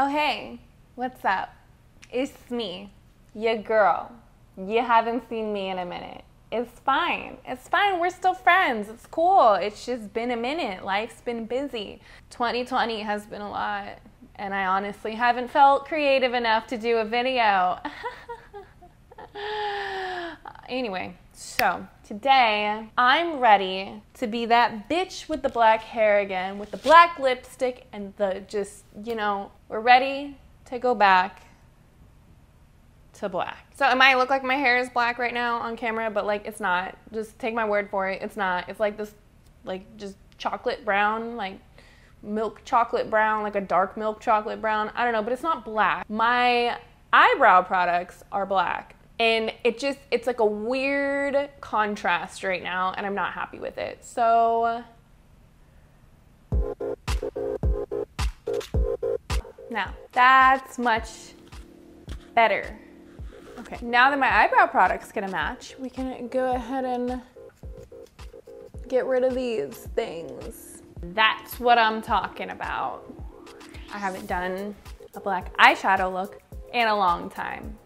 Oh, hey, what's up? It's me, your girl. You haven't seen me in a minute. It's fine. It's fine. We're still friends. It's cool. It's just been a minute. Life's been busy. 2020 has been a lot, and I honestly haven't felt creative enough to do a video. anyway, so today I'm ready to be that bitch with the black hair again, with the black lipstick and the just, you know, we're ready to go back to black. So it might look like my hair is black right now on camera, but like it's not. Just take my word for it. It's not. It's like this, like just chocolate brown, like milk chocolate brown, like a dark milk chocolate brown. I don't know, but it's not black. My eyebrow products are black. And it just, it's like a weird contrast right now, and I'm not happy with it. So, now that's much better. Okay, now that my eyebrow product's gonna match, we can go ahead and get rid of these things. That's what I'm talking about. I haven't done a black eyeshadow look in a long time.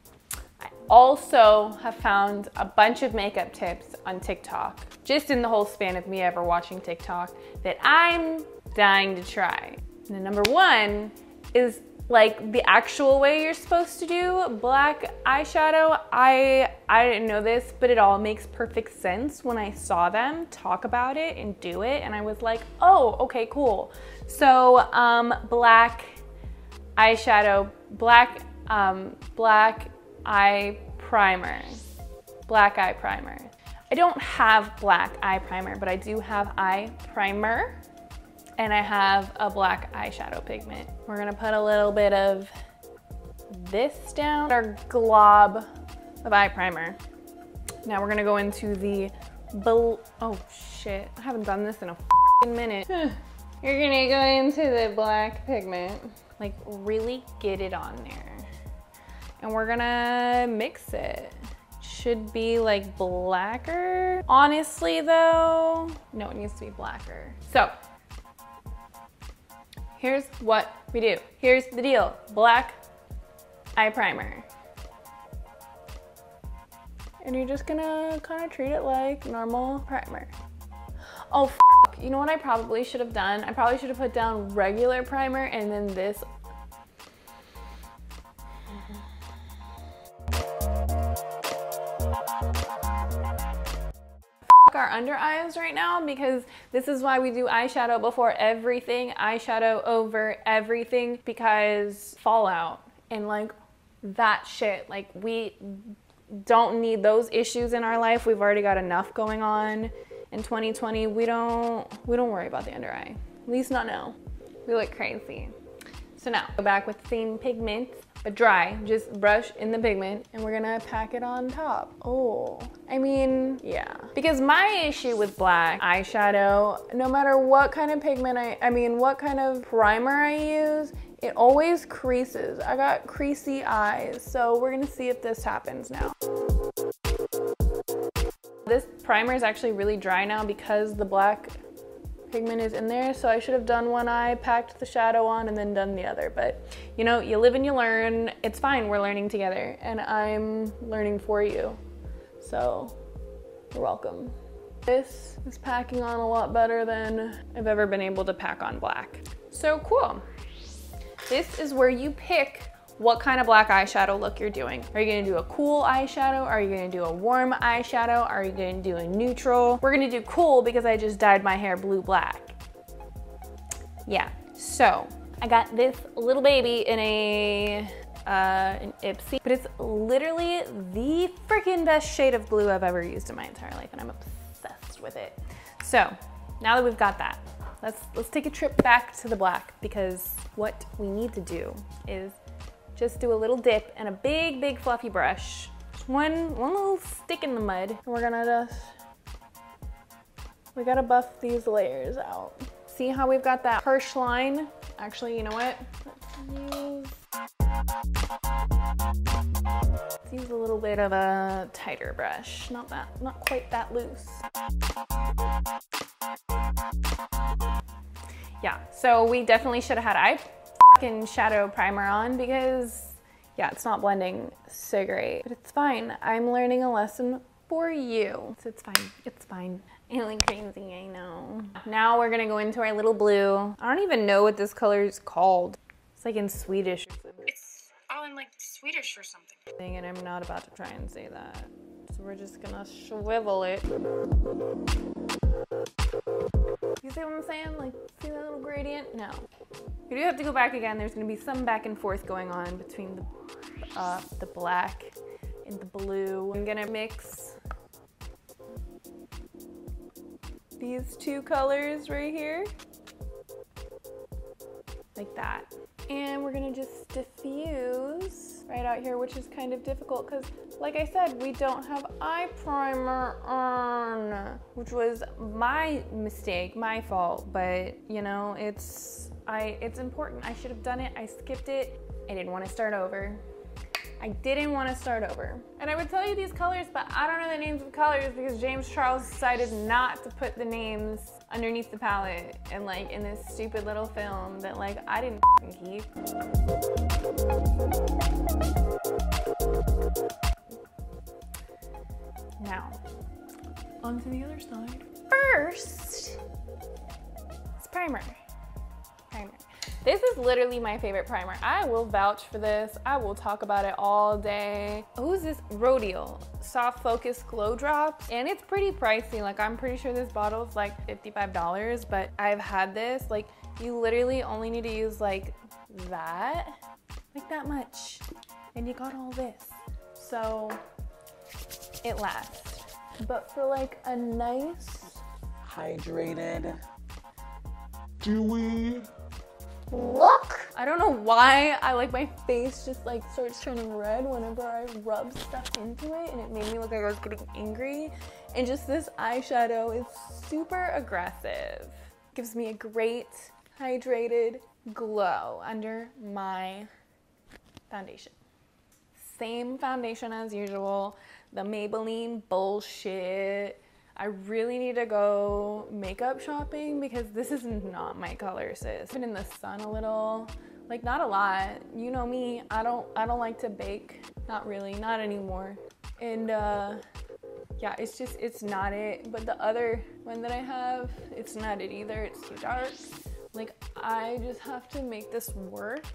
I also have found a bunch of makeup tips on TikTok, just in the whole span of me ever watching TikTok, that I'm dying to try. And the number one is like the actual way you're supposed to do black eyeshadow. I I didn't know this, but it all makes perfect sense when I saw them talk about it and do it, and I was like, oh, okay, cool. So um, black eyeshadow, black um, black eye primer, black eye primer. I don't have black eye primer, but I do have eye primer and I have a black eyeshadow pigment. We're gonna put a little bit of this down, our glob of eye primer. Now we're gonna go into the, oh shit, I haven't done this in a minute. You're gonna go into the black pigment, like really get it on there. And we're gonna mix it. Should be like blacker. Honestly though, no, it needs to be blacker. So here's what we do. Here's the deal. Black eye primer. And you're just gonna kind of treat it like normal primer. Oh, you know what I probably should have done? I probably should have put down regular primer and then this our under eyes right now because this is why we do eyeshadow before everything, eyeshadow over everything because fallout and like that shit. Like we don't need those issues in our life. We've already got enough going on in 2020. We don't we don't worry about the under eye. At least not now. We look crazy. So now, go back with the same pigment but dry. Just brush in the pigment and we're gonna pack it on top. Oh, I mean, yeah. Because my issue with black eyeshadow, no matter what kind of pigment I, I mean, what kind of primer I use, it always creases. I got creasy eyes, so we're gonna see if this happens now. This primer is actually really dry now because the black pigment is in there. So I should have done one eye, packed the shadow on, and then done the other. But you know, you live and you learn. It's fine, we're learning together, and I'm learning for you. So you're welcome. This is packing on a lot better than I've ever been able to pack on black. So cool. This is where you pick what kind of black eyeshadow look you're doing. Are you gonna do a cool eyeshadow? Are you gonna do a warm eyeshadow? Are you gonna do a neutral? We're gonna do cool because I just dyed my hair blue black. Yeah, so I got this little baby in a uh, an Ipsy, but it's literally the freaking best shade of blue I've ever used in my entire life, and I'm obsessed with it. So now that we've got that, let's let's take a trip back to the black because what we need to do is just do a little dip and a big, big fluffy brush. One, one little stick in the mud. And we're gonna just, we gotta buff these layers out. See how we've got that harsh line? Actually, you know what? Let's use, a little bit of a tighter brush. Not that, not quite that loose. Yeah, so we definitely should have had eye fucking shadow primer on because yeah, it's not blending so great, but it's fine. I'm learning a lesson for you. So it's fine, it's fine. I like crazy, I know. Now we're gonna go into our little blue. I don't even know what this color is called. It's like in Swedish. It's all in like Swedish or something. And I'm not about to try and say that. So we're just gonna swivel it. You see what I'm saying? Like, see that little gradient? No. You do have to go back again. There's gonna be some back and forth going on between the, uh, the black and the blue. I'm gonna mix these two colors right here. Like that. And we're gonna just diffuse right out here, which is kind of difficult because like I said, we don't have eye primer on, which was my mistake, my fault, but you know, it's, I, it's important. I should have done it. I skipped it. I didn't want to start over. I didn't want to start over. And I would tell you these colors, but I don't know the names of colors because James Charles decided not to put the names underneath the palette and like in this stupid little film that like I didn't keep. Now, onto the other side. First, it's primer. Primer. This is literally my favorite primer. I will vouch for this. I will talk about it all day. Who's this? Rodial Soft Focus Glow Drops. And it's pretty pricey. Like I'm pretty sure this bottle is like $55, but I've had this. Like you literally only need to use like that, like that much. And you got all this. So it lasts. But for like a nice hydrated, dewy look. I don't know why I like my face just like starts turning red whenever I rub stuff into it and it made me look like I was getting angry. And just this eyeshadow is super aggressive. Gives me a great hydrated glow under my foundation. Same foundation as usual, the Maybelline bullshit. I really need to go makeup shopping because this is not my color, sis. Been in the sun a little, like not a lot. You know me, I don't I don't like to bake. Not really, not anymore. And uh yeah, it's just it's not it. But the other one that I have, it's not it either. It's too dark. Like I just have to make this work.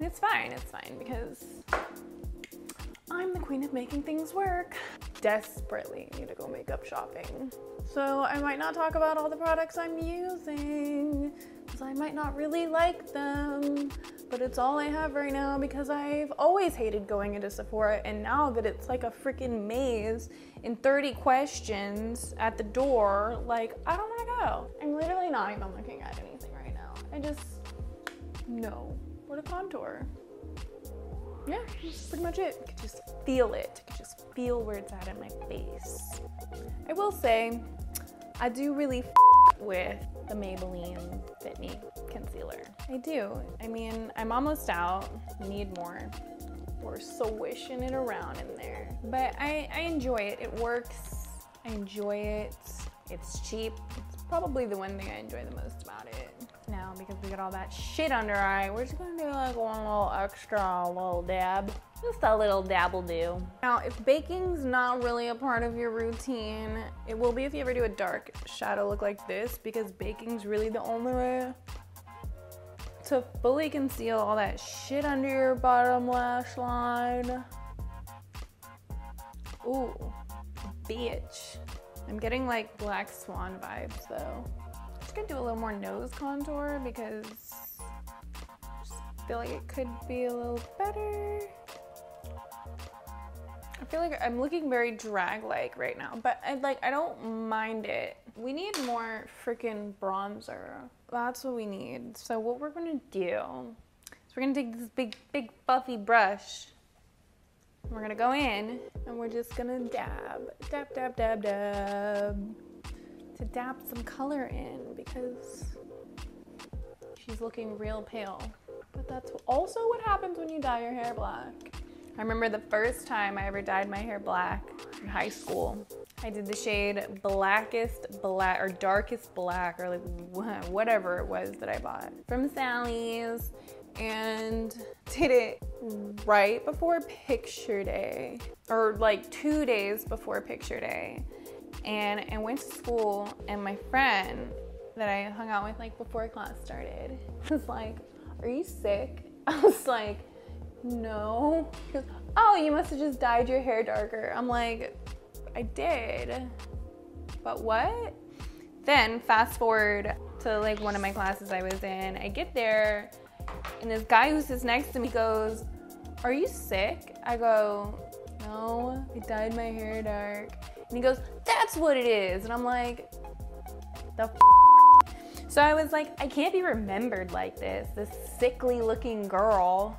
It's fine, it's fine because I'm the queen of making things work. Desperately need to go makeup shopping. So I might not talk about all the products I'm using because I might not really like them, but it's all I have right now because I've always hated going into Sephora and now that it's like a freaking maze in 30 questions at the door, like I don't wanna go. I'm literally not even looking at anything right now. I just know What a contour yeah, that's pretty much it. You can just feel it. You can just feel where it's at in my face. I will say, I do really with the Maybelline Fit Me concealer. I do. I mean, I'm almost out. Need more. We're swishing it around in there. But I, I enjoy it. It works. I enjoy it. It's cheap. It's probably the one thing I enjoy the most about it now because we got all that shit under our eye. We're just gonna do like one little extra little dab. Just a little dabble do. Now, if baking's not really a part of your routine, it will be if you ever do a dark shadow look like this because baking's really the only way to fully conceal all that shit under your bottom lash line. Ooh, bitch. I'm getting like Black Swan vibes though gonna do a little more nose contour because I feel like it could be a little better. I feel like I'm looking very drag-like right now, but I like I don't mind it. We need more freaking bronzer. That's what we need. So what we're gonna do is we're gonna take this big, big buffy brush. We're gonna go in and we're just gonna dab, dab, dab, dab, dab to dab some color in because she's looking real pale. But that's also what happens when you dye your hair black. I remember the first time I ever dyed my hair black in high school. I did the shade blackest black or darkest black or like whatever it was that I bought from Sally's. and did it right before picture day or like two days before picture day. And I went to school and my friend that I hung out with like before class started was like, Are you sick? I was like, No. He goes, Oh, you must have just dyed your hair darker. I'm like, I did. But what? Then fast forward to like one of my classes I was in. I get there and this guy who sits next to me goes, Are you sick? I go, No, I dyed my hair dark. And he goes, That's what it is. And I'm like, The? So I was like, I can't be remembered like this, this sickly looking girl.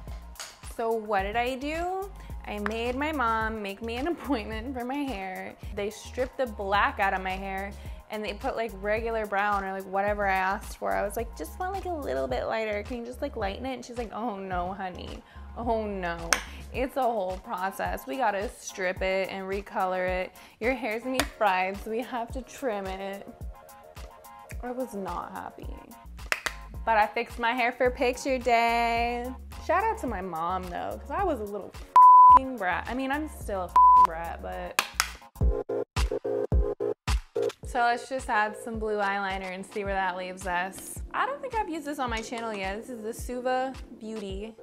So what did I do? I made my mom make me an appointment for my hair. They stripped the black out of my hair and they put like regular brown or like whatever I asked for. I was like, just want like a little bit lighter. Can you just like lighten it? And she's like, oh no, honey. Oh no. It's a whole process. We gotta strip it and recolor it. Your hair's gonna be fried, so we have to trim it. I was not happy. But I fixed my hair for picture day. Shout out to my mom though, because I was a little brat. I mean, I'm still a brat, but. So let's just add some blue eyeliner and see where that leaves us. I don't think I've used this on my channel yet. This is the Suva Beauty.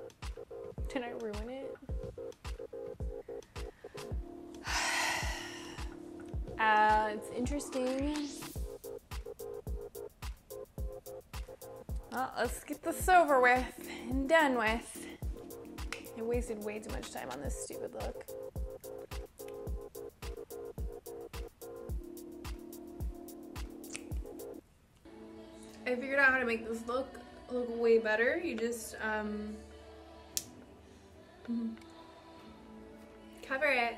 Did I ruin it? Uh, it's interesting. Well, let's get this over with and done with. I wasted way too much time on this stupid look. I figured out how to make this look look way better. You just um, cover it